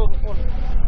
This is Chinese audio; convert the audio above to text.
收获了。